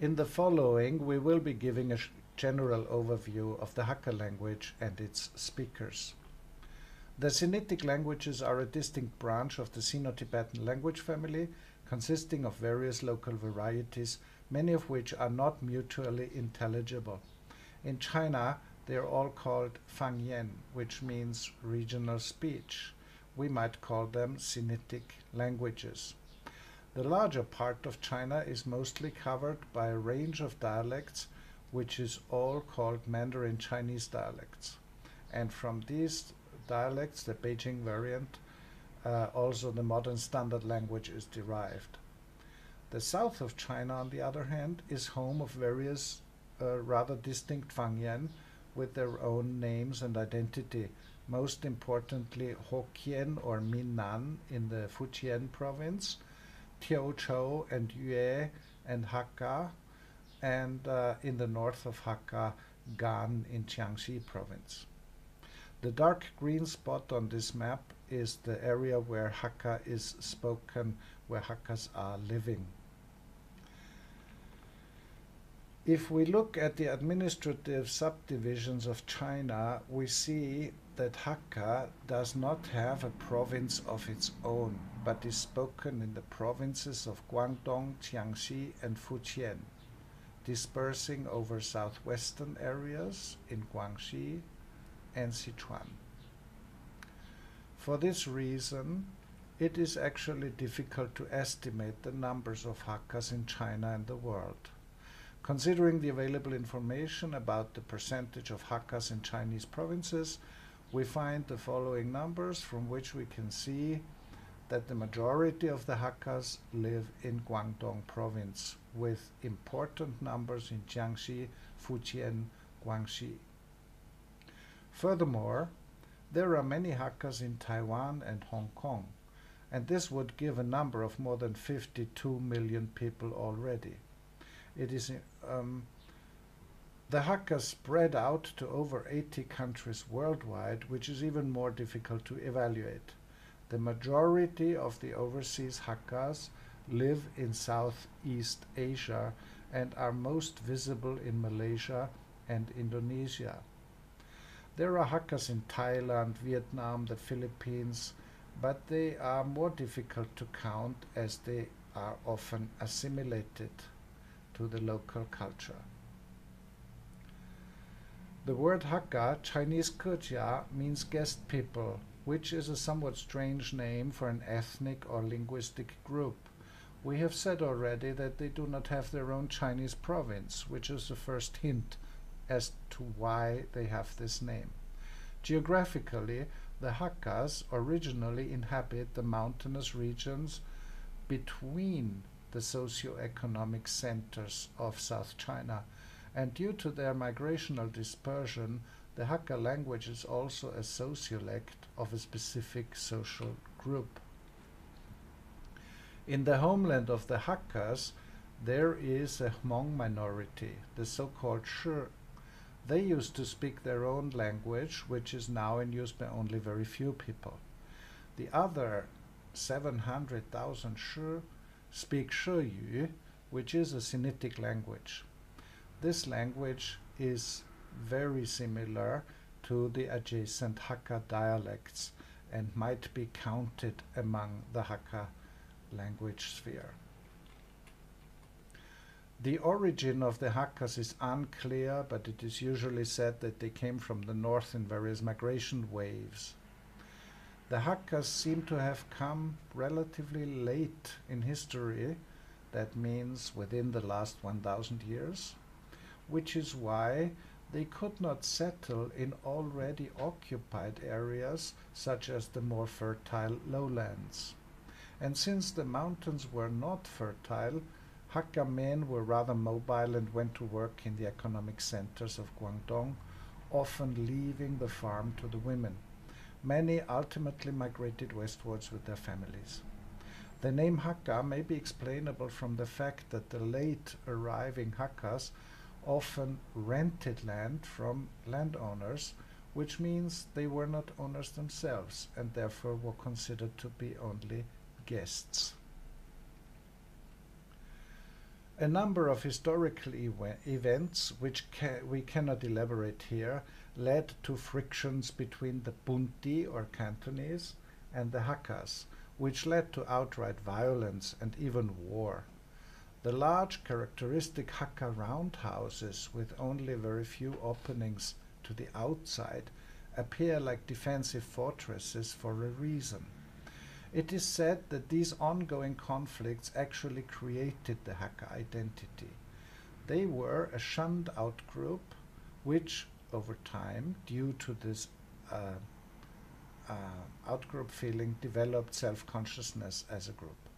In the following, we will be giving a general overview of the Hakka language and its speakers. The Sinitic languages are a distinct branch of the Sino-Tibetan language family, consisting of various local varieties, many of which are not mutually intelligible. In China, they are all called Fangyan, which means regional speech. We might call them Sinitic languages. The larger part of China is mostly covered by a range of dialects, which is all called Mandarin Chinese dialects. And from these dialects, the Beijing variant, uh, also the modern standard language is derived. The south of China, on the other hand, is home of various uh, rather distinct Fangyan with their own names and identity. Most importantly, Hokkien or Minnan in the Fujian province, Teochew and Yue and Hakka, and uh, in the north of Hakka, Gan in Jiangxi province. The dark green spot on this map is the area where Hakka is spoken, where Hakkas are living. If we look at the administrative subdivisions of China, we see that Hakka does not have a province of its own, but is spoken in the provinces of Guangdong, Jiangxi, and Fujian, dispersing over southwestern areas in Guangxi, and Sichuan. For this reason, it is actually difficult to estimate the numbers of Hakkas in China and the world. Considering the available information about the percentage of Hakkas in Chinese provinces, we find the following numbers from which we can see that the majority of the Hakkas live in Guangdong province, with important numbers in Jiangxi, Fujian, Guangxi. Furthermore, there are many Hakkas in Taiwan and Hong Kong, and this would give a number of more than 52 million people already. It is um, the Hakkas spread out to over 80 countries worldwide, which is even more difficult to evaluate. The majority of the overseas Hakkas live in Southeast Asia and are most visible in Malaysia and Indonesia. There are Hakkas in Thailand, Vietnam, the Philippines, but they are more difficult to count as they are often assimilated to the local culture. The word Hakka, Chinese Kejia, means guest people, which is a somewhat strange name for an ethnic or linguistic group. We have said already that they do not have their own Chinese province, which is the first hint as to why they have this name. Geographically, the Hakkas originally inhabit the mountainous regions between the socio-economic centers of South China, and due to their migrational dispersion, the Hakka language is also a sociolect of a specific social group. In the homeland of the Hakkas, there is a Hmong minority, the so-called Shi they used to speak their own language, which is now in use by only very few people. The other 700,000 Shi speak Shi which is a Sinitic language. This language is very similar to the adjacent Hakka dialects and might be counted among the Hakka language sphere. The origin of the Hakkas is unclear, but it is usually said that they came from the north in various migration waves. The Hakkas seem to have come relatively late in history, that means within the last 1000 years, which is why they could not settle in already occupied areas such as the more fertile lowlands. And since the mountains were not fertile, Hakka men were rather mobile and went to work in the economic centers of Guangdong, often leaving the farm to the women. Many ultimately migrated westwards with their families. The name Hakka may be explainable from the fact that the late arriving Hakkas often rented land from landowners, which means they were not owners themselves and therefore were considered to be only guests. A number of historical ev events, which ca we cannot elaborate here, led to frictions between the Punti or Cantonese and the Hakkas, which led to outright violence and even war. The large characteristic Hakka roundhouses with only very few openings to the outside appear like defensive fortresses for a reason. It is said that these ongoing conflicts actually created the Hakka identity. They were a shunned out group which, over time, due to this uh, uh, outgroup feeling, developed self consciousness as a group.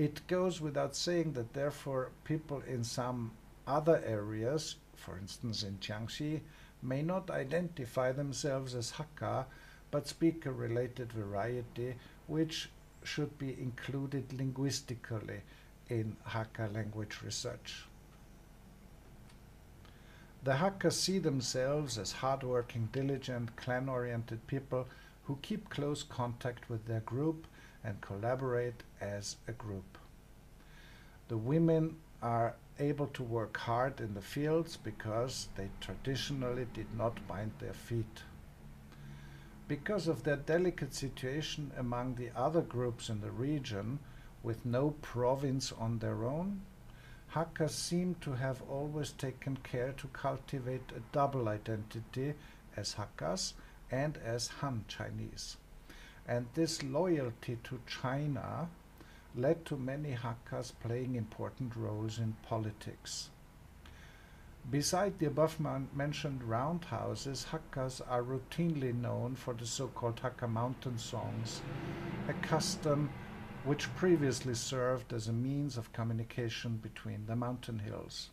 It goes without saying that, therefore, people in some other areas, for instance in Jiangxi, may not identify themselves as Hakka but speak a related variety which should be included linguistically in Hakka language research. The Hakka see themselves as hardworking, diligent, clan oriented people who keep close contact with their group and collaborate as a group. The women are able to work hard in the fields because they traditionally did not bind their feet. Because of their delicate situation among the other groups in the region, with no province on their own, Hakkas seem to have always taken care to cultivate a double identity as Hakkas and as Han Chinese. And this loyalty to China led to many Hakkas playing important roles in politics. Beside the above mentioned roundhouses, Hakkas are routinely known for the so-called Hakka mountain songs, a custom which previously served as a means of communication between the mountain hills.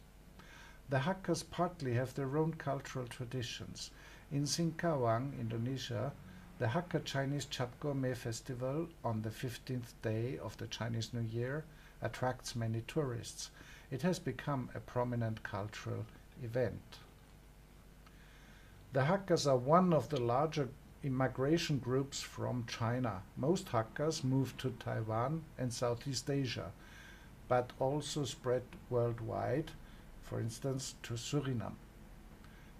The Hakkas partly have their own cultural traditions. In Singkawang, Indonesia, the Hakka Chinese Cap Gomeh Festival on the 15th day of the Chinese New Year attracts many tourists. It has become a prominent cultural event. The Hakkas are one of the larger immigration groups from China. Most Hakkas moved to Taiwan and Southeast Asia, but also spread worldwide, for instance, to Suriname.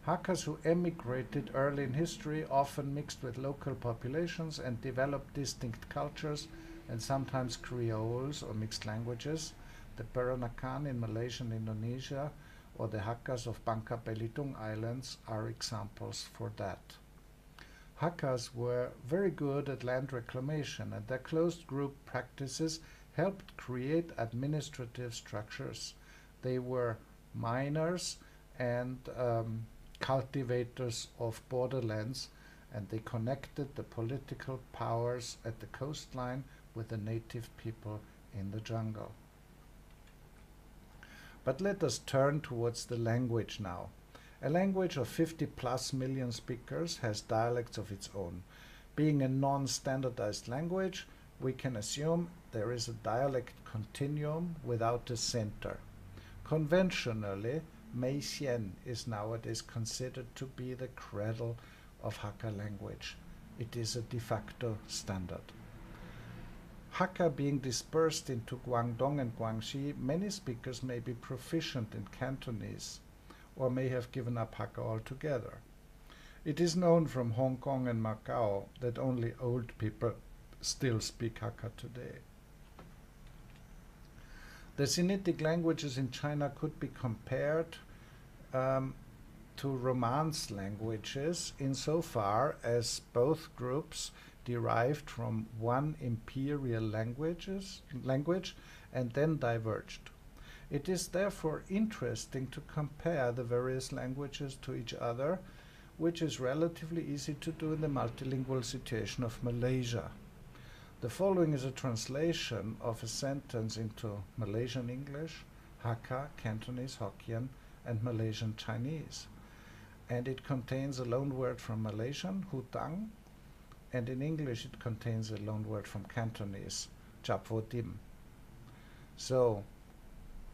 Hakkas who emigrated early in history often mixed with local populations and developed distinct cultures and sometimes creoles or mixed languages. The Peranakan in Malaysia and Indonesia or the Hakkas of Bangka Belitung Islands are examples for that. Hakkas were very good at land reclamation and their closed group practices helped create administrative structures. They were miners and um, cultivators of borderlands and they connected the political powers at the coastline with the native people in the jungle. But let us turn towards the language now. A language of 50 plus million speakers has dialects of its own. Being a non-standardized language, we can assume there is a dialect continuum without a center. Conventionally, Meixian is nowadays considered to be the cradle of Hakka language. It is a de facto standard. Hakka being dispersed into Guangdong and Guangxi, many speakers may be proficient in Cantonese or may have given up Hakka altogether. It is known from Hong Kong and Macau that only old people still speak Hakka today. The Sinitic languages in China could be compared um, to Romance languages insofar as both groups derived from one imperial languages, language and then diverged. It is therefore interesting to compare the various languages to each other, which is relatively easy to do in the multilingual situation of Malaysia. The following is a translation of a sentence into Malaysian English, Hakka, Cantonese, Hokkien, and Malaysian Chinese. And it contains a loanword from Malaysian, hutang, and in English it contains a loanword from Cantonese, japvodim. So,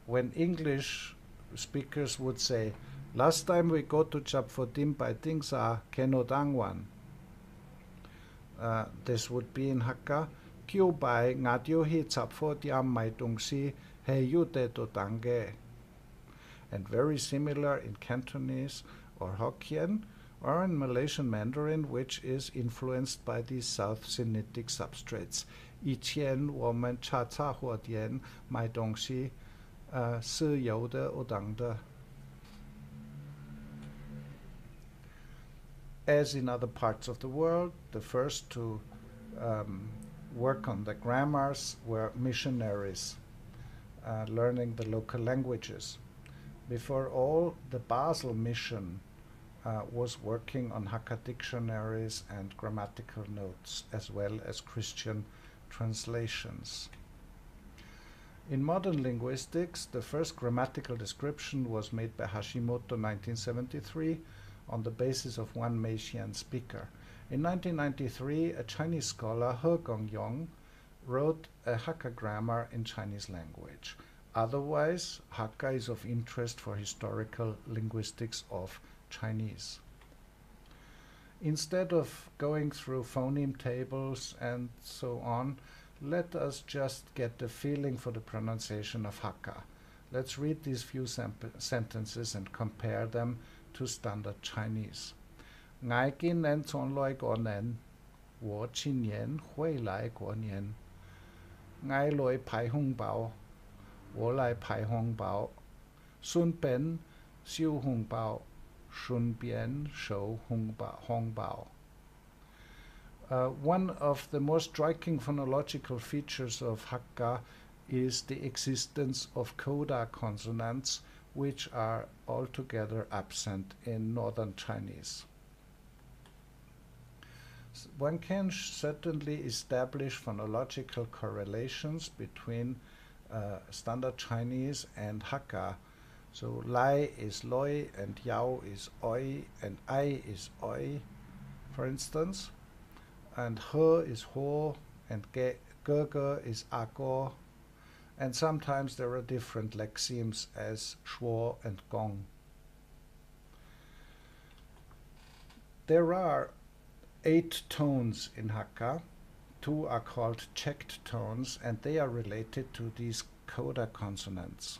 when English speakers would say, last time we go to Japfodim by Tingsa Kenodangwan, uh, this would be in Hakka Q by nga tiu hi chap fo ti mai si he Yute to tange and very similar in Cantonese or Hokkien or in Malaysian Mandarin which is influenced by these South Sinitic substrates. Yi qian woman cha cha huo dian mai dong uh, si si you de o dang de. As in other parts of the world, the first to um, work on the grammars were missionaries, uh, learning the local languages. Before all, the Basel mission uh, was working on Hakka dictionaries and grammatical notes, as well as Christian translations. In modern linguistics, the first grammatical description was made by Hashimoto 1973 on the basis of one Meixian speaker. In 1993, a Chinese scholar, He Gongyong, wrote a Hakka grammar in Chinese language. Otherwise, Hakka is of interest for historical linguistics of Chinese. Instead of going through phoneme tables and so on, let us just get the feeling for the pronunciation of Hakka. Let's read these few sentences and compare them to standard Chinese. Ngài kinh nên chọn loại của nên, wo hui lại của niên. Lỗi phải hồng bảo, wo lại phải hồng bảo. Xuân bên siêu hồng bảo, xuân biến sầu hồng bảo. Hồng bảo. Uh, one of the most striking phonological features of Hakka is the existence of coda consonants which are altogether absent in Northern Chinese. One can certainly establish phonological correlations between uh, Standard Chinese and Hakka so lai is loi and yao is oi and ai is oi, for instance. And he is ho and ge, ge is ago. And sometimes there are different lexemes as shuo and gong. There are eight tones in Hakka. Two are called checked tones, and they are related to these coda consonants.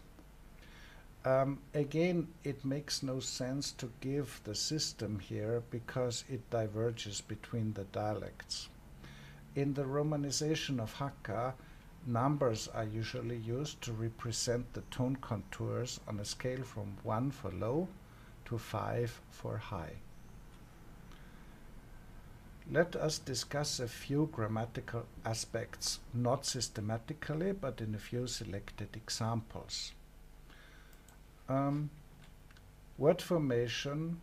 Um, again, it makes no sense to give the system here because it diverges between the dialects. In the romanization of Hakka, numbers are usually used to represent the tone contours on a scale from 1 for low to 5 for high. Let us discuss a few grammatical aspects, not systematically, but in a few selected examples. Um, word formation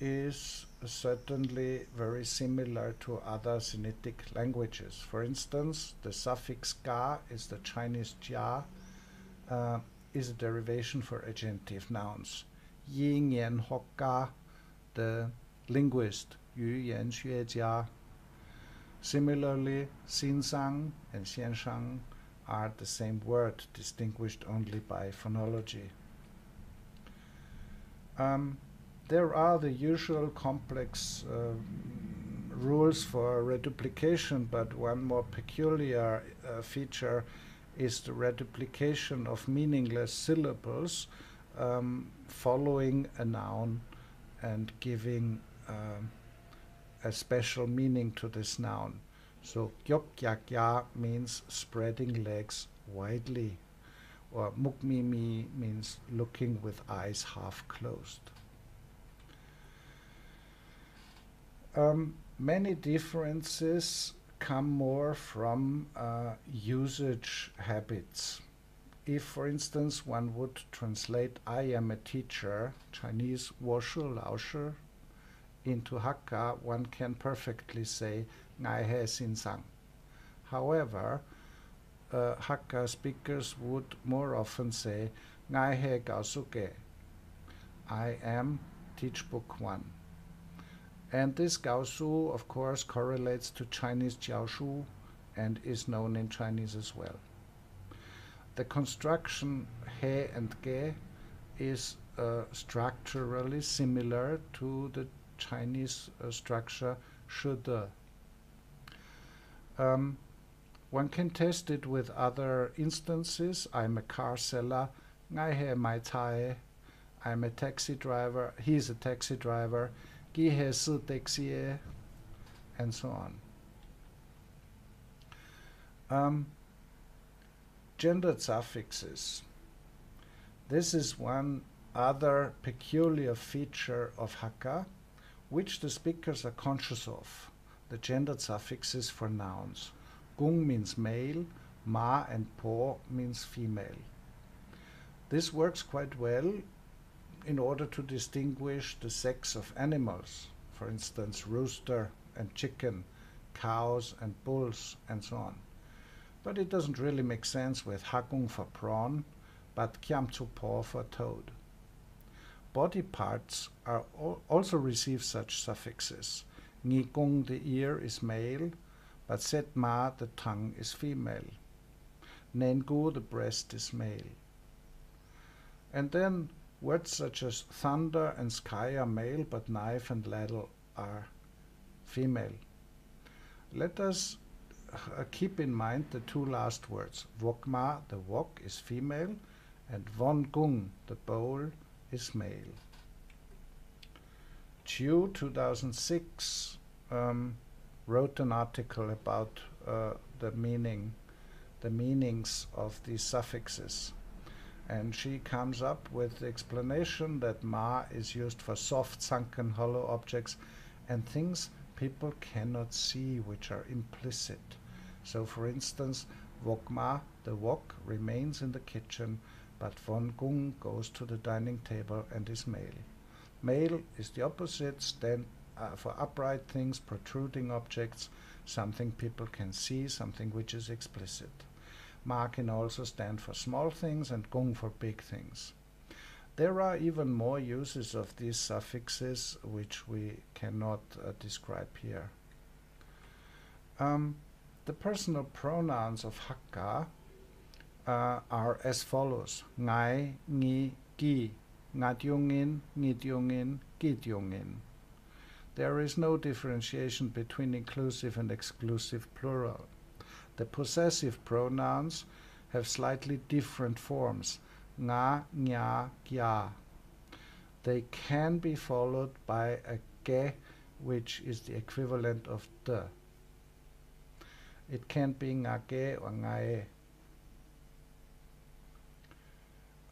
is certainly very similar to other Sinitic languages. For instance, the suffix ga is the Chinese jia, uh, is a derivation for agentive nouns. Yin Yan Hokka, the linguist Yu Yan Jia. Similarly, Xinzang and Xianshang are the same word, distinguished only by phonology. Um, there are the usual complex uh, rules for reduplication, but one more peculiar uh, feature is the reduplication of meaningless syllables um, following a noun and giving um, a special meaning to this noun. So gyok yak ya means spreading legs widely or mukmimi means looking with eyes half closed. um, many differences come more from uh, usage habits. If, for instance, one would translate I am a teacher, Chinese wāshu Laoshu, into Hakka, one can perfectly say Ngai He Xin Sang. However, uh, Hakka speakers would more often say Ngai He Gao Suke, I am Teach Book 1. And this gaosu, of course, correlates to Chinese jiaoshu and is known in Chinese as well. The construction he and ge is uh, structurally similar to the Chinese uh, structure shude. Um, One can test it with other instances. I'm a car seller. I have my tie. I'm a taxi driver. He's a taxi driver. Gehe su taxi. And so on. Um, gendered suffixes. This is one other peculiar feature of Hakka, which the speakers are conscious of, the gendered suffixes for nouns. Gung means male, ma and po means female. This works quite well in order to distinguish the sex of animals, for instance, rooster and chicken, cows and bulls, and so on. But it doesn't really make sense with hakung for prawn, but po for toad. Body parts are also receive such suffixes. Ngikung, the ear, is male, but set ma, the tongue, is female. Nengu, the breast, is male. And then words such as thunder and sky are male, but knife and ladle are female. Let us uh, keep in mind the two last words. Wokma, the wok, is female, and von gung, the bowl, is male. Chiu, 2006, um, wrote an article about uh, the meaning, the meanings of these suffixes. And she comes up with the explanation that ma is used for soft, sunken, hollow objects and things people cannot see, which are implicit. So, for instance, Wok Ma, the wok, remains in the kitchen, but von gung goes to the dining table and is male. Male is the opposite, stand uh, for upright things, protruding objects, something people can see, something which is explicit. Ma can also stand for small things and gung for big things. There are even more uses of these suffixes which we cannot uh, describe here. Um, the personal pronouns of Hakka uh, are as follows: ngai, ngi, gi, ngadyungin, ngidyungin, gidyungin. There is no differentiation between inclusive and exclusive plural. The possessive pronouns have slightly different forms, nga, nya, gya. They can be followed by a ge, which is the equivalent of the. It can be ngage or ngae.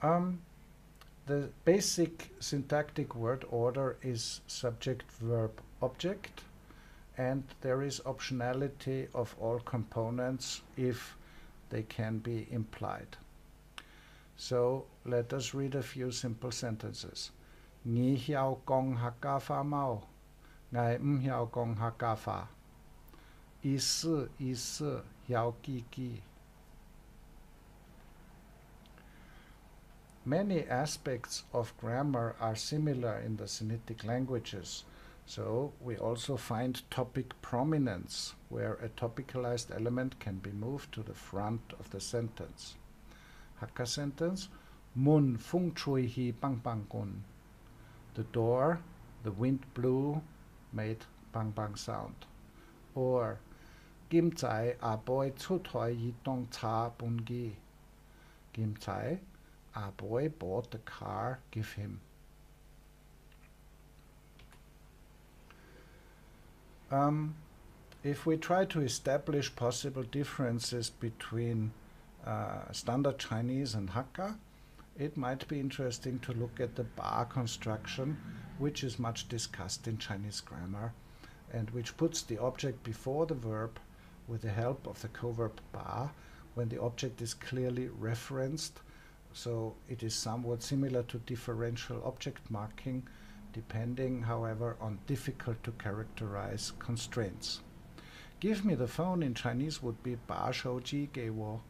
Um, the basic syntactic word order is subject, verb, object, and there is optionality of all components if they can be implied. So let us read a few simple sentences. Ngi hiao gong hakka fa mao. Ngai m hiao gong hakka fa. I si i si hiao. Many aspects of grammar are similar in the Sinitic languages, so we also find topic prominence, where a topicalized element can be moved to the front of the sentence. Hakka sentence, Mun fung chui hi bang bang kun. The door, the wind blew, made bang bang sound. Or, Kim Tsai a boy chu toi yi tong cha bun gi. Kim Tsai a boy bought the car, give him. Um, if we try to establish possible differences between uh, standard Chinese and Hakka, it might be interesting to look at the ba construction, which is much discussed in Chinese grammar, and which puts the object before the verb with the help of the coverb ba when the object is clearly referenced. So it is somewhat similar to differential object marking, depending, however, on difficult to characterize constraints. Give me the phone in Chinese would be ba shou ji ge wo,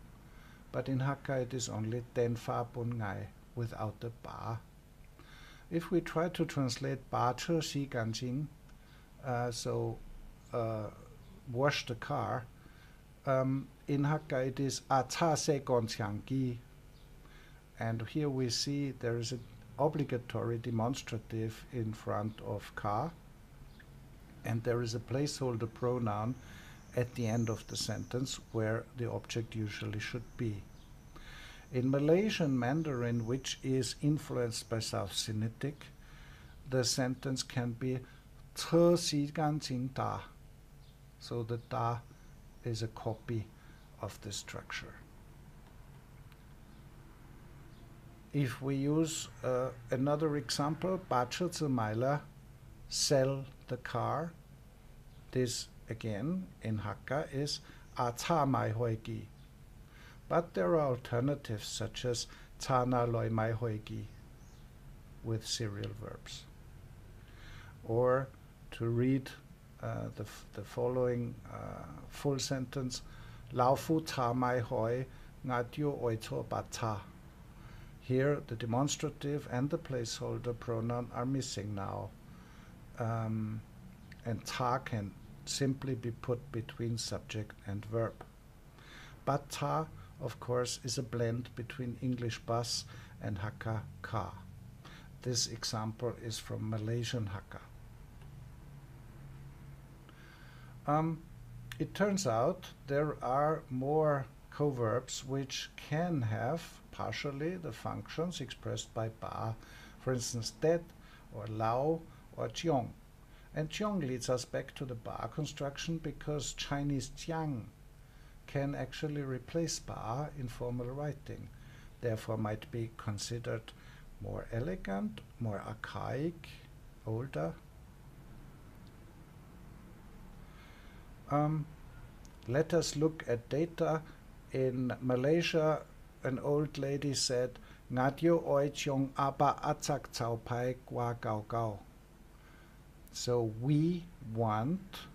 but in Hakka it is only den fa bun ngai without the ba. If we try to translate ba che xi gan jing, uh, so uh, wash the car, um, in Hakka it is a cha se gon qiang gi and here we see there is an obligatory demonstrative in front of ka, and there is a placeholder pronoun at the end of the sentence where the object usually should be. In Malaysian Mandarin, which is influenced by South Sinitic, the sentence can be Te si gan da. So the da is a copy of the structure. if we use uh, another example, Bacha Zumaila sell the car. This again in Hakka is Ata Mai Hoigi. But there are alternatives such as Tana Loi Mai Hoigi with serial verbs. Or to read uh, the, the following uh, full sentence Laufu Ta Mai Hoi Ngatio Oito Bata. Here, the demonstrative and the placeholder pronoun are missing now. Um, and ta can simply be put between subject and verb. But ta, of course, is a blend between English bus and Hakka ka. This example is from Malaysian Hakka. Um, it turns out there are more coverbs which can have partially the functions expressed by ba, for instance, det or lao or jiong. And jiong leads us back to the ba construction because Chinese jiang can actually replace ba in formal writing, therefore might be considered more elegant, more archaic, older. Um, let us look at data. In Malaysia, an old lady said, Ngadyo oi chong apa atsak chao pai kwa gao gao. So we want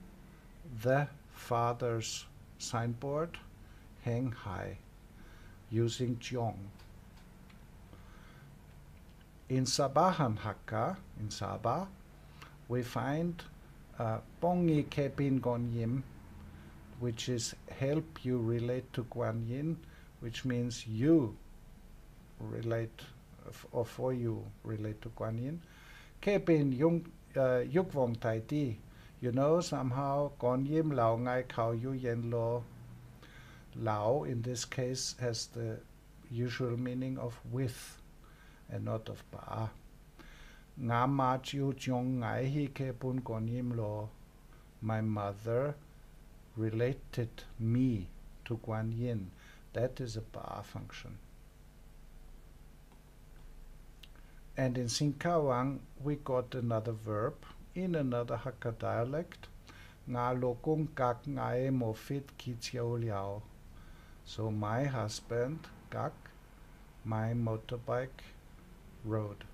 the father's signboard hang high using Jiong. In Sabahan Hakka, in Sabah, we find uh, Bongi Kepin Gonyim, which is help you relate to Guan Yin, which means you relate, or for you relate to Guan Yin. Kepin Yung uh, Yukvong Tai you know, somehow Guan Yin Lao Ngai Kao Yu Yen Lo. Lao in this case has the usual meaning of with and not of ba nga ma chiu chong ngai hi pun konim lo my mother related me to Guan Yin. That is a ba function. And in Singkawang, we got another verb in another Hakka dialect. Nga lokung kak ngai mo fit liao. So my husband, Gak, my motorbike, rode.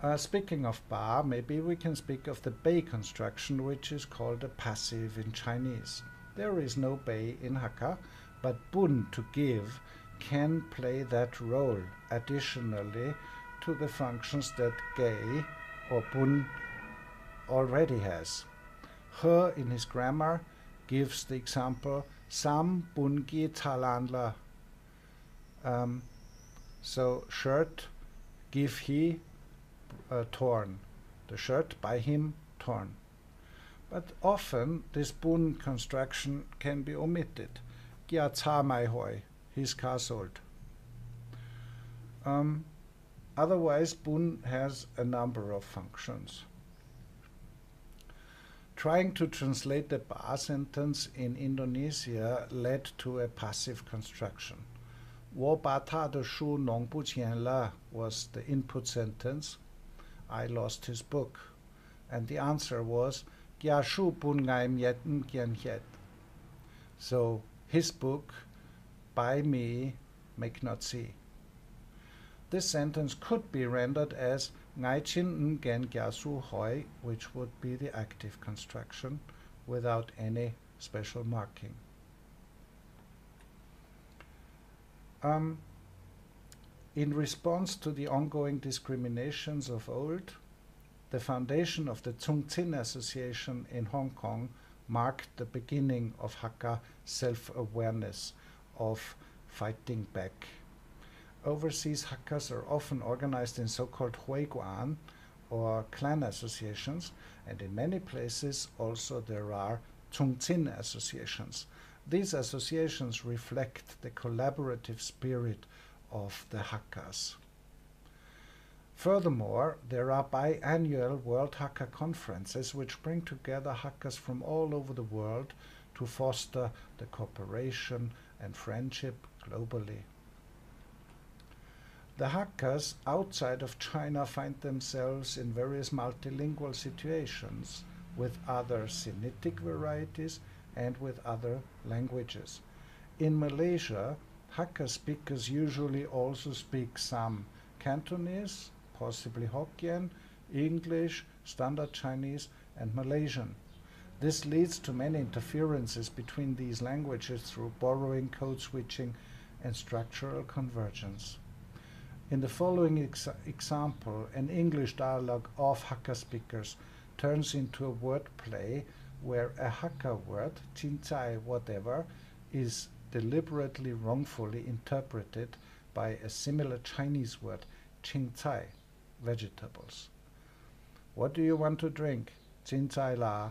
Uh, speaking of ba, maybe we can speak of the bay construction, which is called a passive in Chinese. There is no bay in Hakka, but bun to give can play that role additionally to the functions that gei or bun already has. He in his grammar gives the example sam bungi talanla. Um, so shirt give he uh, torn, the shirt by him torn. But often this bun construction can be omitted. Gia cha mai hoi, his car sold. Um, otherwise, bun has a number of functions. Trying to translate the ba sentence in Indonesia led to a passive construction. 我把他的书弄不见了 was the input sentence. I lost his book. And the answer was, So his book, by me, make not see. This sentence could be rendered as Ngen which would be the active construction without any special marking. Um, in response to the ongoing discriminations of old, the foundation of the Tsung Tsin Association in Hong Kong marked the beginning of Hakka self awareness, of fighting back. Overseas Hakkas are often organized in so called Huiguan, or clan associations, and in many places also there are Tsung Tsin associations. These associations reflect the collaborative spirit of the Hakkas. Furthermore, there are biannual World Hakka conferences which bring together Hakkas from all over the world to foster the cooperation and friendship globally. The Hakkas outside of China find themselves in various multilingual situations with other Sinitic varieties and with other languages. In Malaysia, Hakka speakers usually also speak some Cantonese, possibly Hokkien, English, Standard Chinese, and Malaysian. This leads to many interferences between these languages through borrowing, code switching, and structural convergence. In the following ex example, an English dialogue of Hakka speakers turns into a wordplay where a Hakka word, Chinchai whatever, is deliberately wrongfully interpreted by a similar Chinese word, Qingcai, vegetables. What do you want to drink? Qingcai la.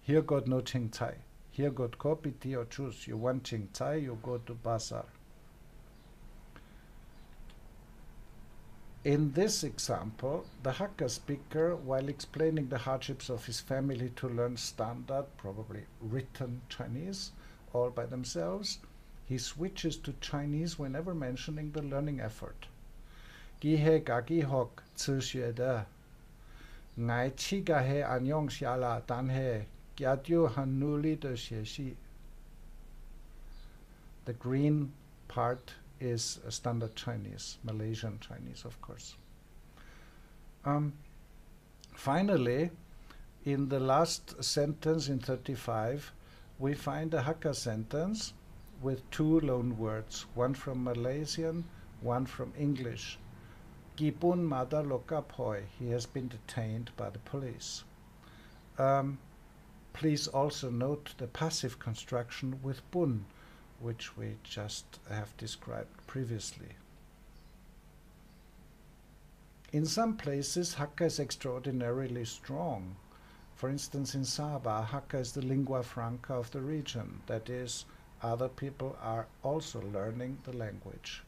Here got no Qingcai. Here got coffee, tea or juice. You want Qingcai, you go to bazaar. In this example, the Hakka speaker, while explaining the hardships of his family to learn standard, probably written Chinese, all by themselves, he switches to Chinese whenever mentioning the learning effort. Gi he ga gi hok tsu xue de. Ngai chi ga he anyong xia la dan he gia diu han nu li de xie xi. The green part is standard Chinese, Malaysian Chinese, of course. Um, finally, in the last sentence in 35, we find a Hakka sentence with two loan words, one from Malaysian, one from English. Gipun Mada Lokapoi, he has been detained by the police. Um, please also note the passive construction with bun, which we just have described previously. In some places, Hakka is extraordinarily strong. For instance, in Sabah, Hakka is the lingua franca of the region. That is, other people are also learning the language.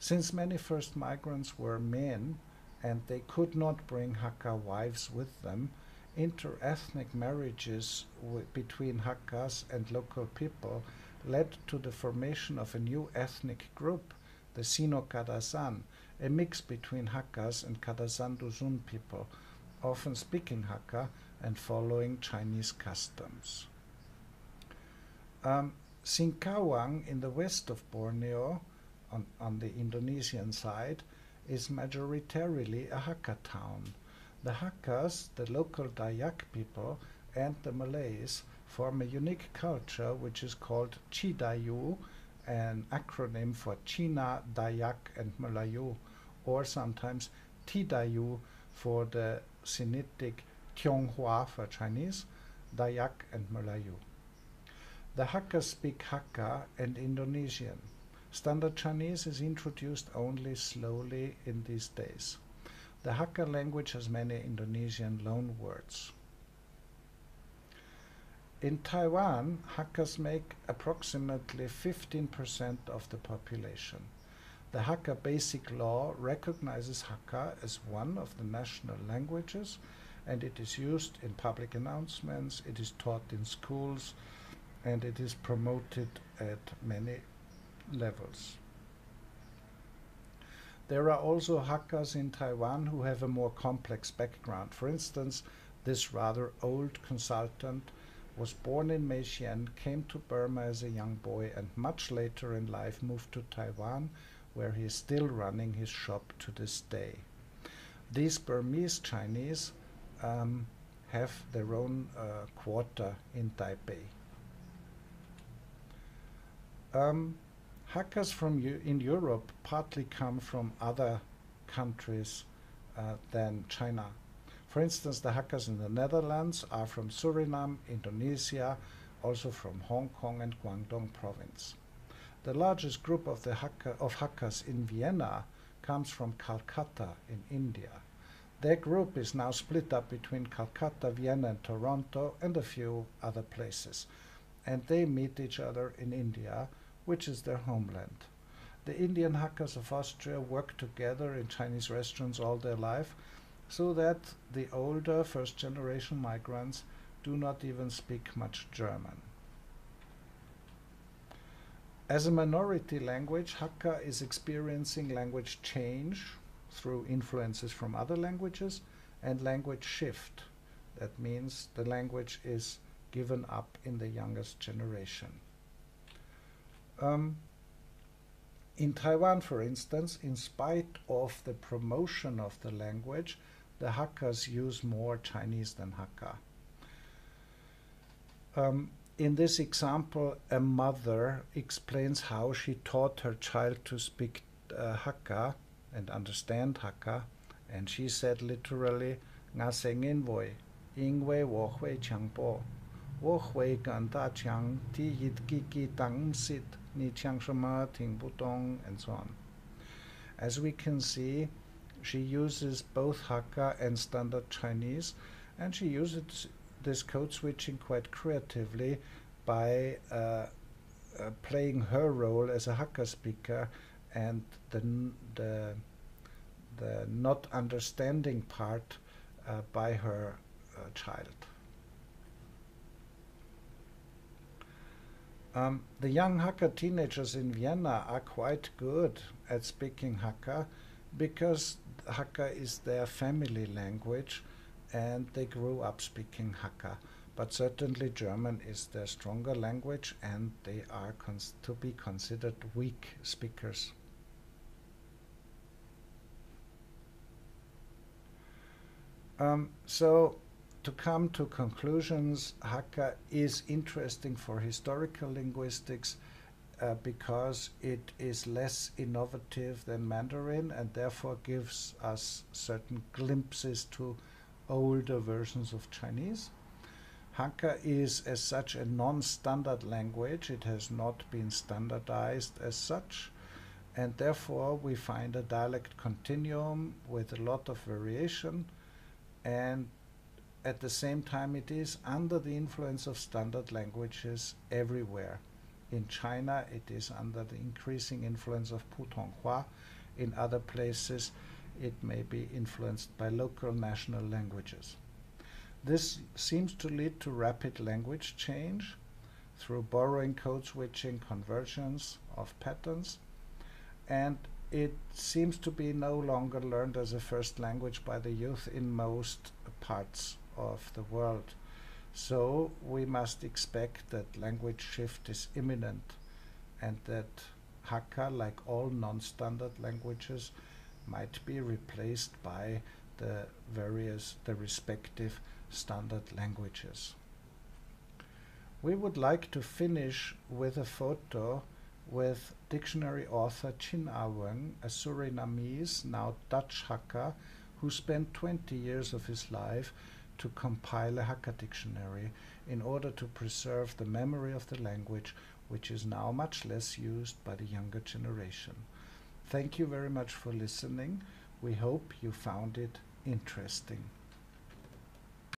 Since many first migrants were men and they could not bring Hakka wives with them, inter-ethnic marriages between Hakkas and local people led to the formation of a new ethnic group, the Sino Kadazan, a mix between Hakkas and Kadazan Dusun people, often speaking Hakka and following Chinese customs. Um, Singkawang in the west of Borneo, on, on the Indonesian side, is majoritarily a Hakka town. The Hakkas, the local Dayak people, and the Malays form a unique culture which is called Chidayu, an acronym for China, Dayak, and Melayu, or sometimes Tidayu for the Sinitic Tionghoa for Chinese, Dayak, and Melayu. The Hakka speak Hakka and Indonesian. Standard Chinese is introduced only slowly in these days. The Hakka language has many Indonesian loanwords. In Taiwan, Hakkas make approximately 15% of the population. The Hakka Basic Law recognizes Hakka as one of the national languages and it is used in public announcements, it is taught in schools, and it is promoted at many levels. There are also Hakkas in Taiwan who have a more complex background. For instance, this rather old consultant was born in Meixian, came to Burma as a young boy, and much later in life moved to Taiwan, where he is still running his shop to this day. These Burmese Chinese um, have their own uh, quarter in Taipei. Um, Hakkas from in Europe partly come from other countries uh, than China. For instance, the Hakkas in the Netherlands are from Suriname, Indonesia, also from Hong Kong and Guangdong province. The largest group of, the Hakka, of Hakkas in Vienna comes from Calcutta in India. Their group is now split up between Calcutta, Vienna, and Toronto, and a few other places. And they meet each other in India, which is their homeland. The Indian Hakkas of Austria work together in Chinese restaurants all their life, so that the older first generation migrants do not even speak much German. As a minority language, Hakka is experiencing language change through influences from other languages and language shift. That means the language is given up in the youngest generation. Um, in Taiwan, for instance, in spite of the promotion of the language, the Hakkas use more Chinese than Hakka. Um, in this example, a mother explains how she taught her child to speak uh, Hakka and understand Hakka, and she said literally, "Nga sengin voi, ingwei wo hui chang bo, wo hui gan da chang ti yit ki tang sit ni chang shama ting butong," and so on. As we can see, she uses both Hakka and Standard Chinese, and she uses this code switching quite creatively by uh, uh, playing her role as a Hakka speaker and the, the, the not understanding part uh, by her uh, child. Um, the young Hakka teenagers in Vienna are quite good at speaking Hakka because Hakka is their family language and they grew up speaking Hakka. But certainly German is their stronger language and they are to be considered weak speakers. Um, so to come to conclusions, Hakka is interesting for historical linguistics uh, because it is less innovative than Mandarin and therefore gives us certain glimpses to older versions of Chinese. Hakka is as such a non-standard language. It has not been standardized as such and therefore we find a dialect continuum with a lot of variation and at the same time it is under the influence of standard languages everywhere. In China, it is under the increasing influence of Putonghua. In other places, it may be influenced by local national languages. This seems to lead to rapid language change through borrowing, code switching, conversions of patterns, and it seems to be no longer learned as a first language by the youth in most parts of the world. So we must expect that language shift is imminent and that Hakka, like all non-standard languages, might be replaced by the various, the respective standard languages. We would like to finish with a photo with dictionary author Chin Awen, a Surinamese, now Dutch Hakka, who spent 20 years of his life to compile a Hakka dictionary in order to preserve the memory of the language, which is now much less used by the younger generation. Thank you very much for listening. We hope you found it interesting.